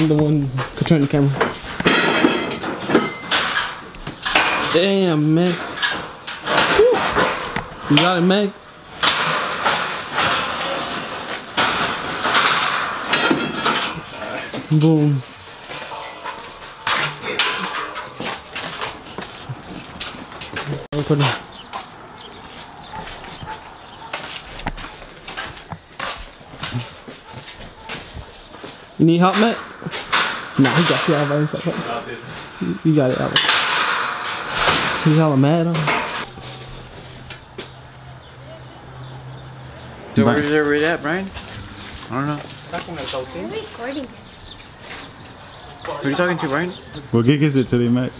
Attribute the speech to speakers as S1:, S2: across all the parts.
S1: I'm the one controlling the camera. Damn, man. Whew. You got it, Meg? Boom. Open it. You need help, Matt? Nah, he got you out by himself. You- You got it, Alex. He's hella mad, huh?
S2: So where's everybody at, Brian? I don't know.
S3: I'm recording.
S2: Who are you talking to, Brian?
S4: What gig is it today, Max?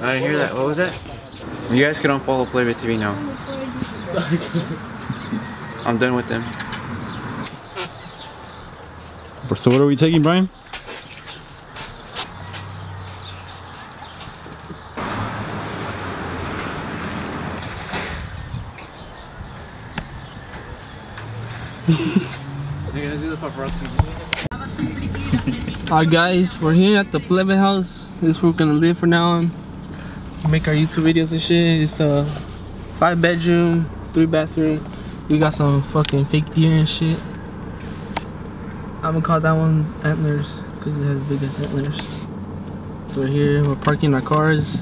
S2: I didn't hear that. What was that? You guys can unfollow Plebe TV now. I'm done with them.
S4: So what are we taking, Brian?
S1: Alright guys, we're here at the Plebe house. This is where we're gonna live from now on. Make our YouTube videos and shit. It's a five bedroom, three bathroom. We got some fucking fake deer and shit. I'm gonna call that one antlers because it has big ass antlers. So we're here, we're parking our cars.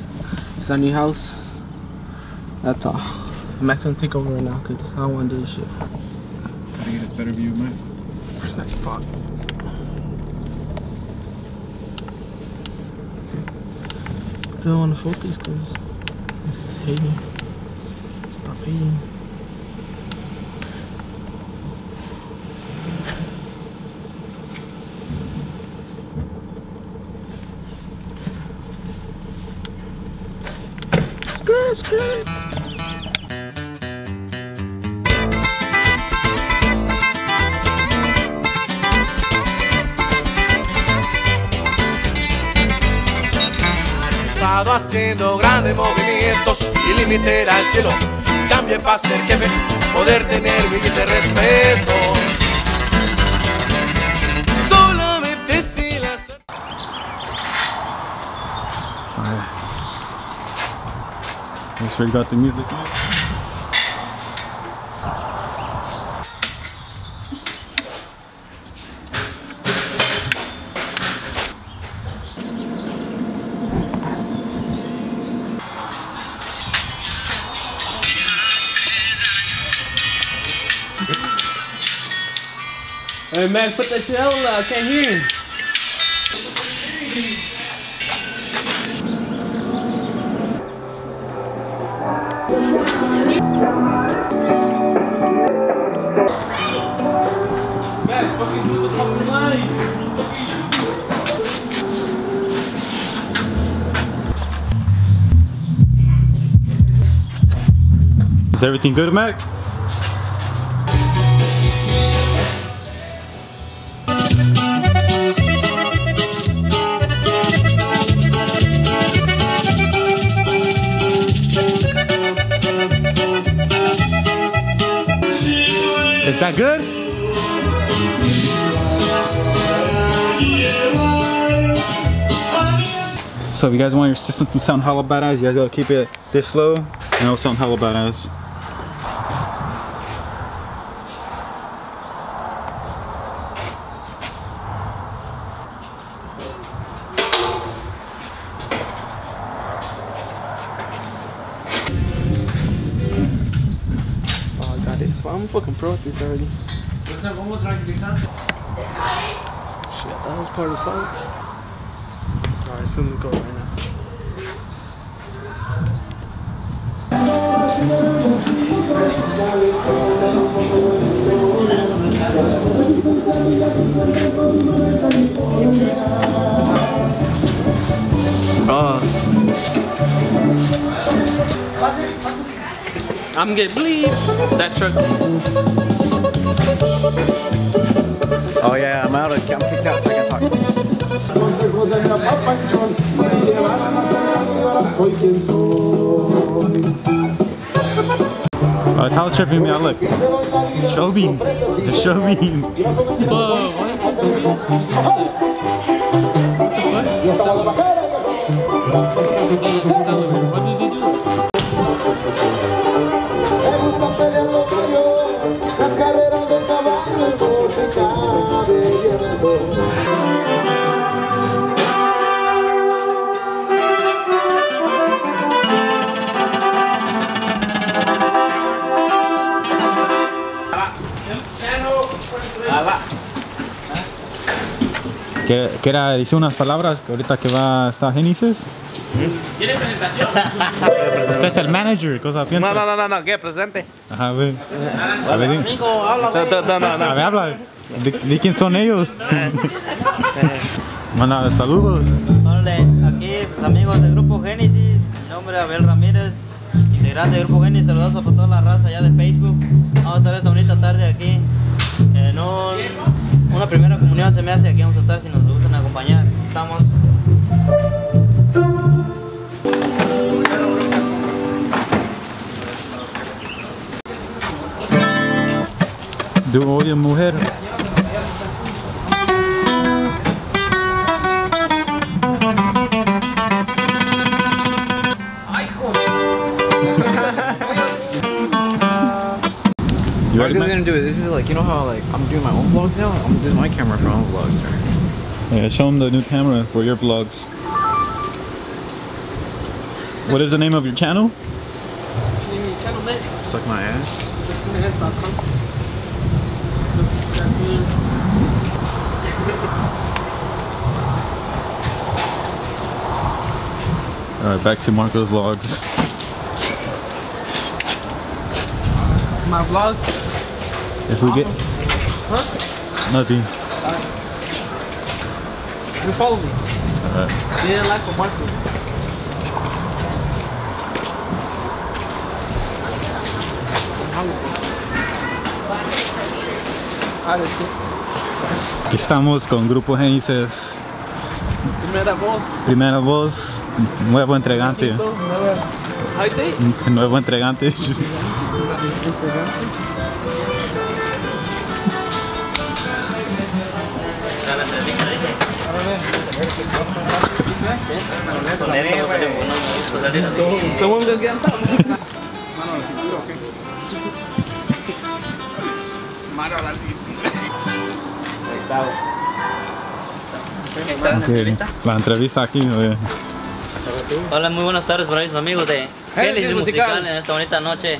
S1: It's our new house. That's all. I'm actually gonna take over right now because I don't wanna do this shit.
S4: Gotta get a better view, Max.
S1: Where's that spot? I still want to focus because it's hating. Stop hating. Skirt, skirt.
S5: Estado haciendo grandes movimientos y límite era el cielo. Cambie para ser jefe, poder tener respeto. Solamente si
S4: Alright. The music.
S1: Hey man, put that shit loud. I can't hear you. Man, fucking do the fucking.
S4: Is everything good, Max? That good? So if you guys want your system to sound hella badass, you guys gotta keep it this low and it'll sound hella badass.
S1: This already. Shit, that was part of the song. Alright, it's gonna go right now. Oh. I'm gonna bleed that truck.
S2: Oh yeah, I'm out of. I'm kicked out, so I can talk.
S4: Uh, Tyler tripping me out, look. Show beam. The show beam.
S1: Whoa, what?
S5: Me andan las carreras de caballo
S4: ah, que, era, dice unas palabras que ahorita que va hasta Génesis. ¿Tiene presentación? Usted es el manager, cosa piensa.
S6: No, no, no, no, no, ¿qué? Presente.
S4: Ajá, ve. A ver, di-
S6: No, no, no,
S4: a ver, habla. Di quién son ellos. Manda saludos.
S7: Hola, aquí sus amigos del Grupo Génesis, mi nombre es Abel Ramírez, integrante del Grupo Génesis, saludos a toda la raza allá de Facebook. Vamos a estar esta bonita tarde aquí en un- una primera comunión se me hace, aquí vamos a estar si nos gustan acompañar. Estamos.
S4: De odio mujer. You
S2: What
S4: ready,
S2: I'm
S4: man?
S2: gonna do is this is like you know how like I'm doing my own vlogs now. I'm gonna use my camera for my own vlogs. Right?
S4: Yeah, show them the new camera for your vlogs. What is the name of your channel?
S1: Channel mate.
S2: Suck my ass.
S1: Sixteenminutes.com. Just subscribe to me.
S4: Alright, back to Marco's vlogs.
S1: My vlog.
S4: If we get
S1: Huh?
S4: nothing.
S1: You follow me.
S4: Alright.
S1: They didn't like what Marcos. Ah, that's it.
S4: Aquí estamos con Grupo Génesis.
S1: Primera voz.
S4: Primera voz, nuevo entregante.
S1: Nueva. How you say it?
S4: Nuevo entregante.
S1: Someone gonna get on top.
S4: Ok, La entrevista aquí. oye.
S7: Hola, muy buenas tardes por ahí, sus amigos de Génesis Musical en esta bonita noche,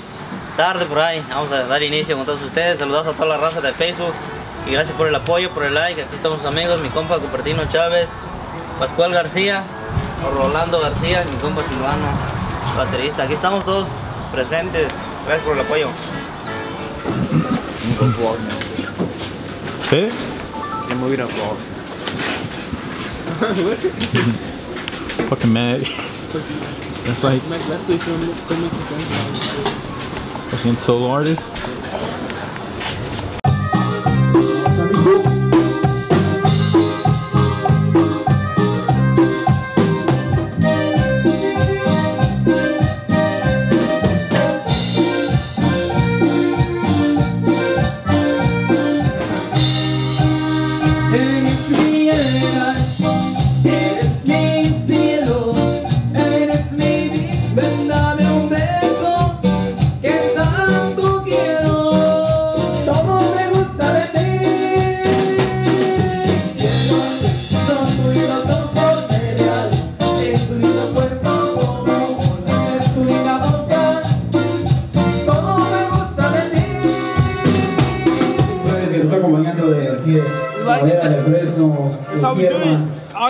S7: tarde por ahí. Vamos a dar inicio con todos ustedes. Saludos a toda la raza de Facebook y gracias por el apoyo, por el like. Aquí estamos sus amigos, mi compa Cupertino Chávez, Pascual García, Rolando García, y mi compa Silvano, baterista. Aquí estamos todos presentes. Gracias por el apoyo.
S2: I'm gonna go vlog now.
S4: ¿Sí?
S2: I'm moving up vlog.
S4: Fucking mad. That's like
S1: Mac, that's what you come
S4: fucking solo artist.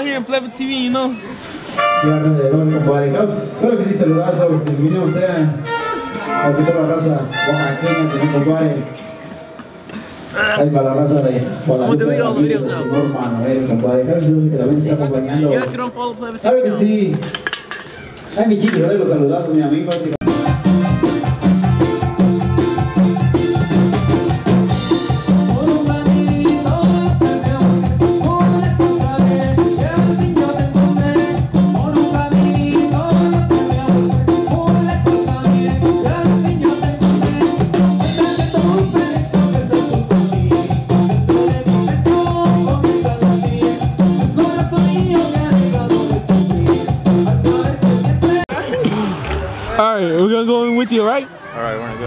S1: Out here in Pleasant TV, you know.
S8: y alrededor, compadre. Solo que sí, saludazos, y vinimos a a toda la raza oaxaqueña, también, compadre. Ay, para la raza de Guadalupe,
S1: delete all the videos now.
S8: señor Manuel, compadre. Claro que sí, que también está acompañando.
S1: You guys can unfollow Pleasant
S8: Sabe que
S1: TV.
S8: sí. Ay, mi chico, los saludazos, mi amigo.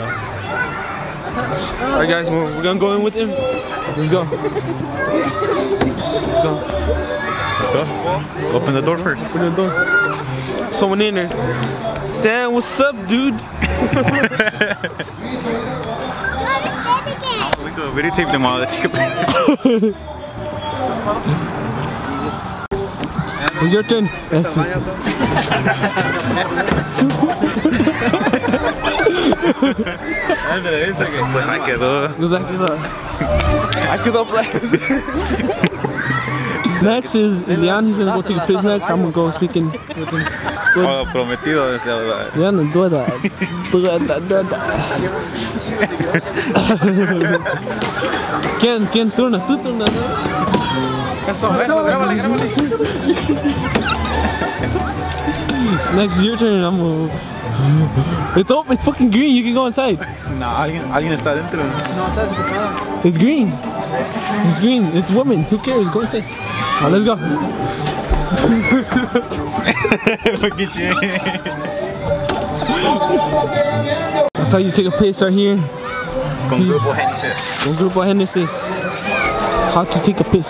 S4: All right, we're gonna go.
S1: All right, guys, we're, we're gonna go in with him. Let's go. Let's go.
S4: Let's go. Open the door first.
S1: Open the door. Someone in there. Damn, what's up, dude?
S4: We go videotape them all. Let's go.
S1: It's your turn. Yes.
S4: Pues ahí quedó.
S1: Exactly that. I could up Next is Leon. He's gonna go take a piss next. I'm gonna go sneak in with him.
S4: Oh, prometido. o sea, la-
S1: Leon, do that. Do that, do that. ¿Quién? ¿Quién turna? Tú turna, ¿no?
S2: Eso, eso, grábale, grábale.
S1: Next your turn. I'm gonna... It's open. It's fucking green. You can go inside.
S4: No, alguien, alguien está dentro.
S1: It's green. It's green. It's women. Who cares? Go inside. Now let's go.
S4: Fucking shit.
S1: That's how you take a piss right here.
S4: Con grupo Genesis.
S1: Un grupo Genesis. How to take a piss.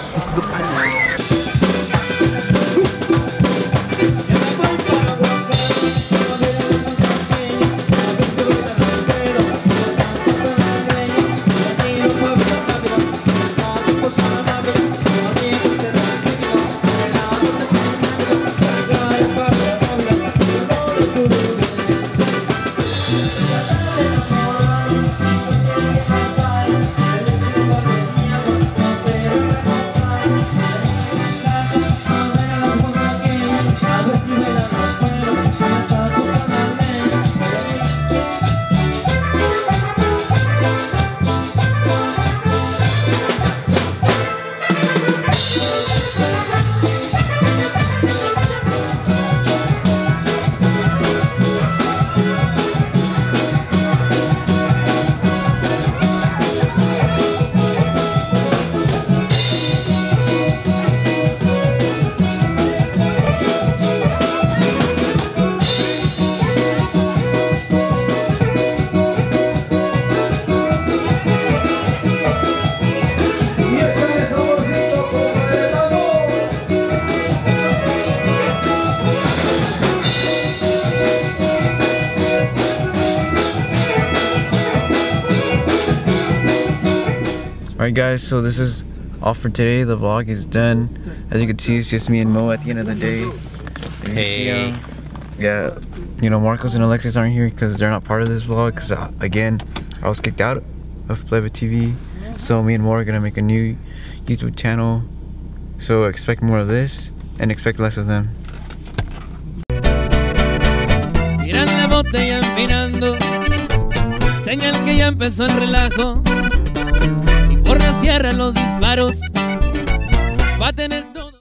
S2: Alright guys, so this is all for today. The vlog is done. As you can see, it's just me and Mo at the end of the day.
S4: Hey.
S2: Yeah, you know, Marcos and Alexis aren't here because they're not part of this vlog. Because, uh, again, I was kicked out of Plebe TV. So me and Mo are going to make a new YouTube channel. So expect more of this and expect less of them.
S9: Tiran la botella empinando, señal que ya empezó el relajo. Y por la sierra los disparos, va a tener todo.